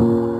you